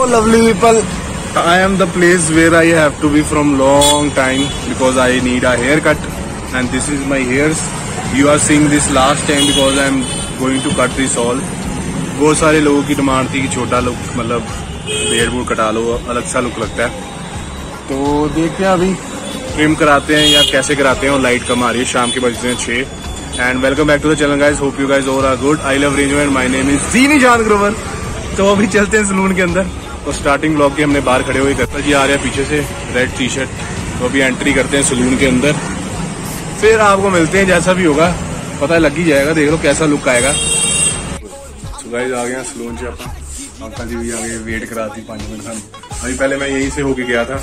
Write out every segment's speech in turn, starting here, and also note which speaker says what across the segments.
Speaker 1: Oh, lovely people. I am the place where I have to be from long time because I need a haircut and this is my hairs. You are seeing this last time because I am going to cut this all. बहुत सारे लोगों की demand थी कि छोटा look मतलब बेड़ बूढ़ कटा लो, अलग सा लुक लगता है। तो देखते हैं अभी ट्रिम कराते हैं या कैसे कराते हैं और लाइट कम आ रही है। शाम के बजते हैं छः and welcome back to the channel guys hope you guys और are good I love range and my name is Jini Jaan Grover तो अभी चलते हैं सलून के अंदर। और स्टार्टिंग ब्लॉग के हमने बाहर खड़े हुए करता जी, आ रहे हैं पीछे से रेड टी शर्ट तो अभी एंट्री करते हैं सलून के अंदर। फिर आपको मिलते हैं, जैसा भी होगा। पता लग ही जाएगा, देख लो कैसा लुक आएगा। गाइस आ गए सलून से अपना। अंकल जी भी गए वेट कराती पाँच मिनट हम। अभी पहले मैं यहीं से होके गया था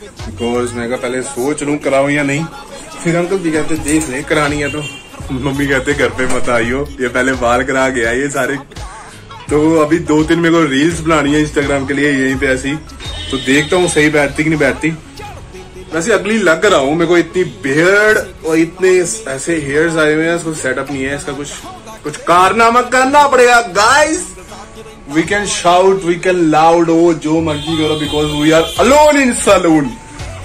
Speaker 1: बिकॉज़ मैं कहा पहले सोच लूँ, कराऊं या नहीं। फिर अंकल जी कहते, देख ले, करानी है तो। मम्मी कहते, घर पे मत आइयो, ये पहले बाल करा गया ये सारे। तो अभी दो तीन मेरे को रील्स बनानी है इंस्टाग्राम के लिए, यहीं पे ऐसी। तो देखता हूँ, सही बैठती कि नहीं बैठती। वैसे अगली लग रहा हूँ, मेरे को इतनी बियर्ड और इतने ऐसे हेयर्स आए हुए हैं, इसको सेटअप नहीं है, इसका कुछ कुछ कारनामा करना पड़ेगा guys we can shout we can loud oh जो मर्ज़ी करो because we are alone in salon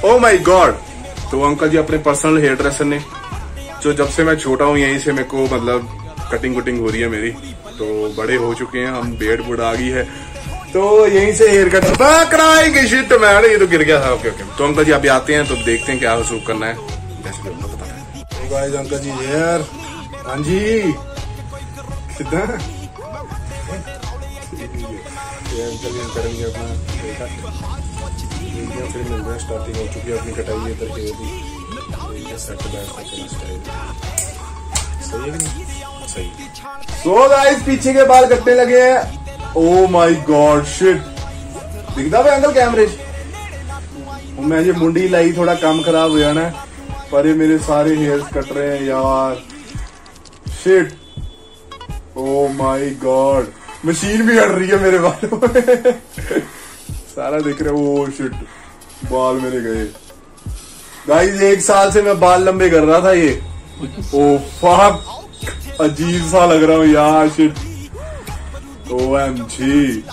Speaker 1: oh my god तो अंकल जी, अपने पर्सनल हेयर ड्रेसर ने, जो जब से मैं छोटा हूँ, यहीं से मेरे को मतलब कटिंग कुटिंग हो रही है मेरी। तो बड़े हो चुके हैं, हम बेड बुड आ गई है। तो यहीं से हेयर कट कराएँगे शिट मैड ये तो गिर गया। था ओके ओके तो अंकल जी, अभी आते हैं तो देखते हैं क्या सूख करना है। जैसे पता है। अंकल जी हेयर हाँ जी। कितना ये करेंगे अपना हैं, फिर हैं हो चुकी है अपनी कटाई इधर है सही सो गाइस पीछे के बाल कटने लगे हैं। ओ माय गॉड शिट दिखता भाई अंकल कैमरे मैं ये मुंडी लाई थोड़ा काम खराब हुआ ना पर ये मेरे सारे हेयर्स कट रहे हैं यार। Shit oh my God machine भी हट रही है मेरे बालों में। सारा दिख रहा है ओ शिट बाल मेरे गए। गाइस एक साल से मैं बाल लंबे कर रहा था ये। ओ फक अजीब सा लग रहा हूँ यार शिट ओ एम जी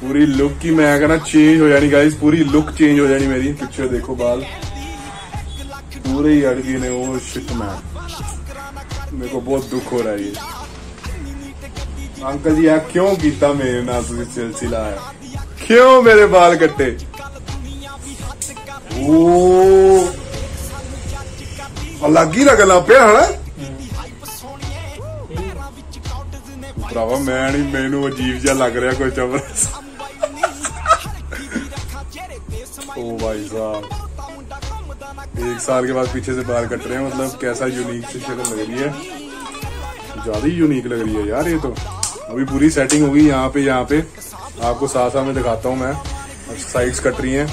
Speaker 1: पूरी लुक की मैं कहना चेंज हो जानी गाइस पूरी लुक चेंज हो जानी मेरी। पिक्चर देखो बाल। पूरे ही अड़गी ने, ओ शिट मैन मेरे को बहुत दुख हो रहा है ये। अंकल जी यार क्यों कीता मेरे नाल तुसी सिलसिला है क्यों मेरे बाल कट्टे ओ अलग ही लगना ਪਿਆ ਹਨਾ ਭਰਾਵਾ ਮੈਂ ਨਹੀਂ ਮੈਨੂੰ ਅਜੀਬ ਜਿਹਾ ਲੱਗ ਰਿਹਾ ਕੋਈ ਚਮਰ ओ भाई साहब एक साल के बाद पीछे से बाल कट रहे हैं मतलब कैसा यूनिक सी शक्ल लग रही है ज्यादा ही यूनिक लग रही है यार ये तो अभी पूरी सेटिंग होगी यहाँ पे यहाँ पे। आपको साथ साथ में दिखाता हूँ मैं। साइड्स कट रही हैं।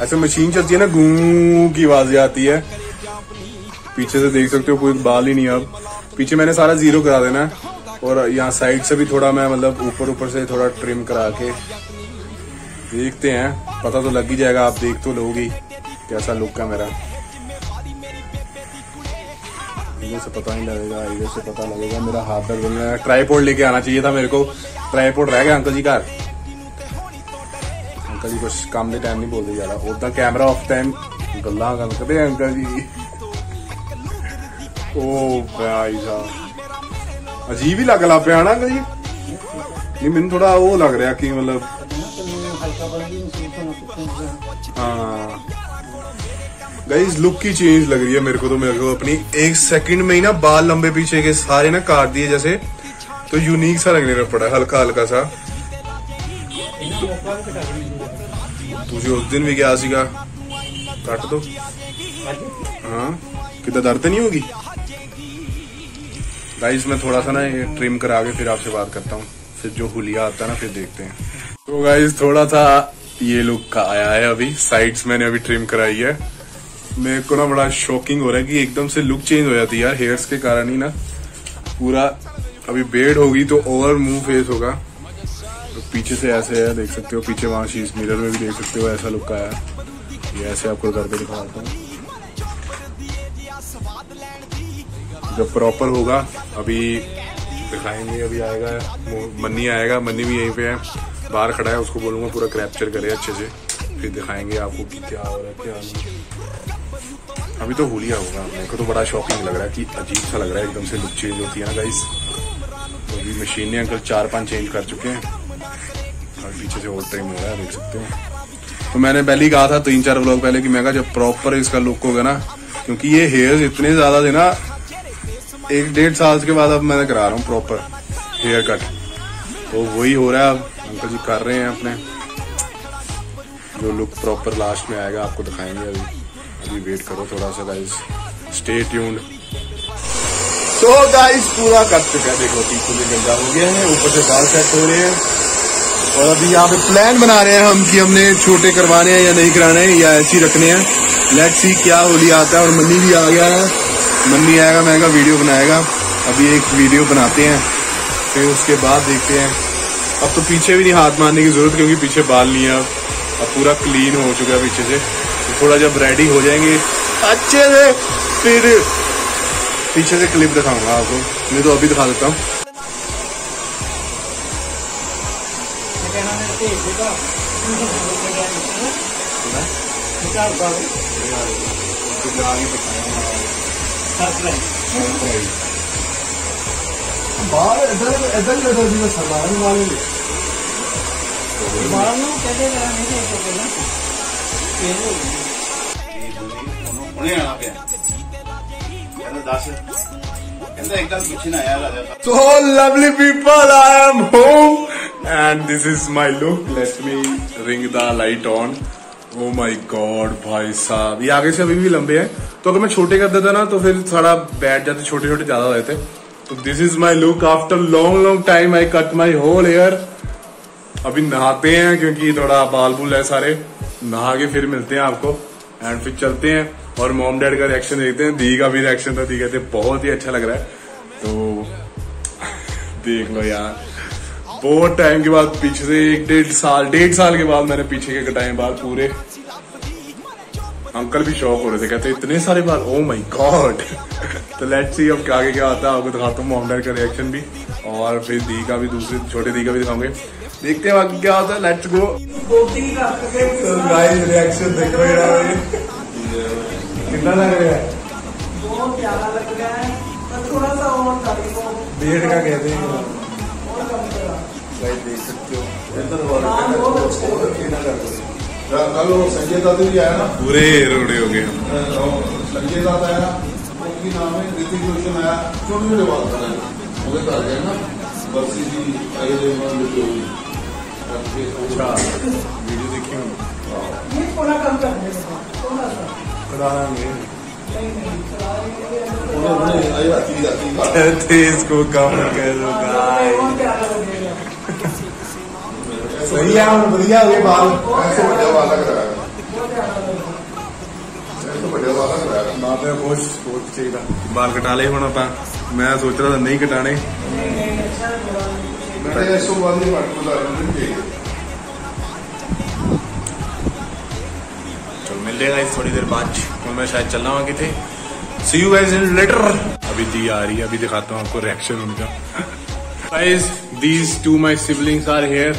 Speaker 1: ऐसे मशीन चलती है ना, गूं की आवाज़ें आती है। पीछे से देख सकते हो, कोई बाल ही नहीं अब। पीछे मैंने सारा ज़ीरो करा देना है। और यहाँ साइड से भी थोड़ा मैं मतलब ऊपर ऊपर से थोड़ा ट्रिम करा के देखते हैं। पता तो लग ही जाएगा, आप देख तो लोगी कैसा लुक है मेरा। इधर से पता नहीं लगेगा इधर से पता लगेगा मेरा हाथ दर्द होने लगा ट्राईपोर्ड लेके आना चाहिए था मेरे को ट्राईपोर्ड रह गया अंकल जी घर अंकल जी कुछ काम ਦੇ ਟਾਈਮ ਨਹੀਂ ਬੋਲਦੇ ਜ਼ਿਆਦਾ ਉਦਾਂ ਕੈਮਰਾ ਆਫ ਟਾਈਮ ਗੱਲਾਂ ਗੱਲ ਕਰਦੇ ਆ ਅੰਕਲ ਜੀ ਓ ਭਾਈ ਸਾਹਿਬ ਅਜੀਬ ਹੀ ਲੱਗ ਲਾ ਪਿਆ ਨਾ ਅੰਕਲ ਜੀ ਨਹੀਂ ਮੈਨੂੰ ਥੋੜਾ ਉਹ ਲੱਗ ਰਿਹਾ ਕਿ ਮਤਲਬ हाँ गाइस लुक की चेंज लग रही है मेरे को तो मेरे को अपनी एक सेकंड में ही ना बाल लंबे पीछे के सारे ना काट दिए जैसे। तो यूनिक सा लगने लग पड़ा हल्का हल्का सा। तुझे उस दिन भी गया सीगा काट दो। हाँ कितना दर्द तो नहीं होगी? गाइस मैं थोड़ा सा ना ये ट्रिम करा के फिर आपसे बात करता हूँ। फिर जो हुलिया आता है ना, फिर देखते हैं। तो गाइस थोड़ा सा ये लुक का आया है अभी। साइड्स मैंने अभी ट्रिम कराई है। मेरे को ना बड़ा शॉकिंग हो रहा है कि एकदम से लुक चेंज हो जाती है यार हेयर्स के कारण ही ना। पूरा अभी बेड होगी तो ओवर मुँह फेस होगा। तो पीछे से ऐसे है, देख सकते हो, पीछे वहाँ शीश मिरर में भी देख सकते हो, ऐसा लुक आया ये ऐसे आपको करके दिखाता हूँ। जब प्रॉपर होगा, अभी दिखाएँगे, अभी आएगा मन्नी आएगा, मन्नी भी यहीं पे है। बाहर खड़ा है, उसको बोलूँगा पूरा कैप्चर करे अच्छे से। फिर दिखाएँगे आपको कि क्या हो रहा है, क्या नहीं। अभी तो होलिया होगा, मेरे को तो बड़ा शॉकिंग लग रहा है कि अजीब सा लग रहा है, एकदम से लुक चेंज होती है ना गाइस अभी मशीनें अंकल चार पाँच चेंज कर चुके हैं। और पीछे से और टाइम हो रहा है, देख सकते हो। तो मैंने पहले ही कहा था तीन चार ब्लॉग पहले, कि मैं कहा जब प्रॉपर इसका लुक होगा ना, क्योंकि ये हेयर्स इतने ज़्यादा थे ना, एक डेढ़ साल के बाद अब मैं करा रहा हूँ प्रॉपर हेयर कट तो वही हो रहा है अब। अंकल जी कर रहे हैं अपने। जो लुक प्रॉपर लास्ट में आएगा, आपको दिखाएँगे अभी। अभी वेट करो थोड़ा सा गाइस स्टे ट्यून्ड तो गाइस पूरा कर चुका है। देखो पीछे भी गंदा हो गया है, ऊपर से बाल सेट हो रहे हैं। और अभी यहाँ पे प्लान बना रहे हैं हम कि हमने छोटे करवाने हैं या नहीं कराने हैं, या ऐसे ही रखने हैं। लेट्स सी क्या होली आता है। और मन्नी भी आ गया है। मन्नी आएगा महँगा वीडियो बनाएगा। अभी एक वीडियो बनाते हैं। फिर उसके बाद देखते हैं। अब तो पीछे भी नहीं हाथ मारने की ज़रूरत, क्योंकि पीछे बाल नहीं है। अब पूरा क्लीन हो चुका है पीछे से। तो थोड़ा जब रेडी हो जाएँगे। अच्छे से फिर पीछे से क्लिप दिखाऊँगा आपको। मैं तो अभी दिखा देता हूँ।
Speaker 2: बाहर इधर इधर इधर सरदार वाले
Speaker 1: So lovely people, I am home. And this is my look. Let me ring the light on. Oh my god भाई साहब ये आगे से अभी भी लंबे हैं। तो अगर मैं छोटे कर देता ना तो फिर थोड़ा बैठ जाते छोटे छोटे ज़्यादा जाते तो this is my look after long long time I cut my whole hair अभी नहाते हैं, क्योंकि थोड़ा बाल बुल है सारे। नहा के फिर मिलते हैं आपको। एंड फिर चलते हैं और मॉम डैड का रिएक्शन देखते हैं। दी का भी रिएक्शन था, दी कहते, बहुत ही अच्छा लग रहा है। तो देख लो यार। बहुत टाइम के बाद पीछे से एक डेढ़ साल डेढ़ साल के बाद मैंने पीछे के कटाए बाल पूरे अंकल भी शौक हो रहे थे। कहते, इतने सारे बाल ओ माय गॉड तो लेट्स सी अब क्या आगे क्या आता है। आपको दिखाता हूँ मॉम डैड का रिएक्शन भी। और फिर दी का भी दूसरे, छोटे दी का भी दिखाऊँगे। देखते हैं बाकी क्या होता है लेट्स गो गाइस रिएक्शन देख रहे कितना लग रहा है?
Speaker 3: बहुत प्यारा लग रहा है। थोड़ा सा और
Speaker 1: डेढ़ का कहते हैं। देख सकते हो।
Speaker 3: हाँ,
Speaker 2: कल वो संजय दत्त भी आया ना?
Speaker 1: पूरे हो गए।
Speaker 2: नाम है ऋतिक रोशन आया। छोटे छोटे बात कर रहे हैं घर गए ना जी
Speaker 1: अच्छा वीडियो देखी हूँ
Speaker 3: ये थोड़ा कम कर थोड़ा सा
Speaker 1: चलाना नहीं तेज को कम करो सही है हम बढ़िया बाल
Speaker 2: ऐसे बड़े वाला कराया पे खुश
Speaker 3: बहुत
Speaker 1: चाहिए बाल कटा ले होना पा मैं सोच रहा था
Speaker 3: नहीं
Speaker 1: कटाने तो मिलेगा गाइस थोड़ी देर बाद। तो मैं शायद चलना हुआ थे see you guys in later अभी दी आ रही है अभी दिखाता हूँ आपको रिएक्शन उनका। Guys these two my siblings are here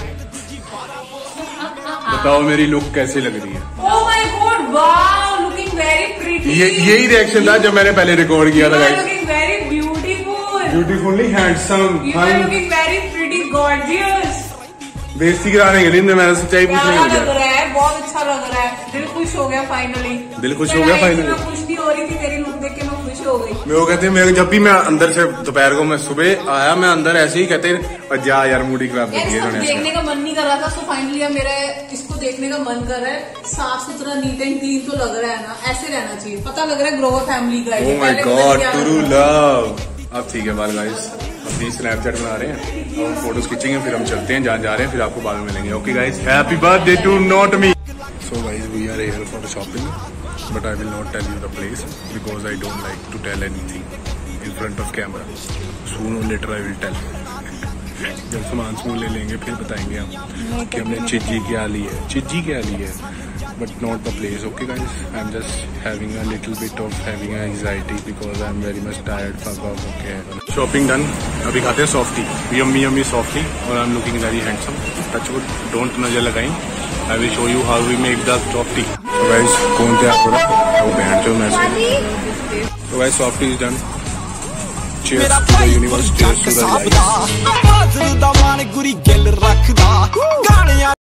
Speaker 1: बताओ मेरी लुक कैसे लग रही है? ये यही रिएक्शन था जब मैंने पहले रिकॉर्ड किया था
Speaker 4: guys beautiful beautiful handsome Pretty, gorgeous.
Speaker 1: बेइज्जती कराने के लिए मैंने सच्चाई पूछने
Speaker 4: प्यारा
Speaker 1: को
Speaker 4: लग रहा है? बहुत अच्छा लग रहा है। दिल खुश हो गया फाइनली
Speaker 1: दिल खुश हो गया finally?
Speaker 4: मैं खुश नहीं हो रही थी तेरी लुक देख के मैं खुश हो गई।
Speaker 1: मैं वो कहते हैं मेरे जब भी मैं अंदर से दोपहर को मैं सुबह आया मैं अंदर ऐसे ही कहते हैं जा यार मूडी खराब
Speaker 4: देखने का मन नहीं कर रहा था सो फाइनली अब मेरा इसको देखने का मन कर रहा है। साफ़ सुथरा नीट एंड क्लीन तो लग रहा है ना ऐसे रहना चाहिए। पता लग रहा है ग्रोवर फैमिली का है।
Speaker 1: ओ
Speaker 4: ये।
Speaker 1: My God true. लव अब ठीक है बाल गाइस भी स्नैपचैट बना रहे हैं। हम फ़ोटोज़ खींचेंगे, फिर हम चलते हैं, जहाँ जा रहे हैं, फिर आपको बाद में मिलेंगे। Okay guys happy birthday to not me so guys we are here for shopping but I will not tell you the place because I don't like to tell anything in front of camera. Sooner or later, I will tell. जब सामान समून ले लेंगे, फिर बताएँगे हम कि हमने चिज्जी क्या ली है। चिज्जी क्या ली है? but not the place okay guys? I'm just having a little bit of having anxiety because i'm very much tired for work okay? Shopping done. abhi khate hain softy. yummy yummy softy. and i'm looking very handsome. Touch wood. Don't nazar lagain i will show you how we make the softy. so guys kaun kya product how band jo message so guys softy is done. Cheers to the universe. Cheers to the life.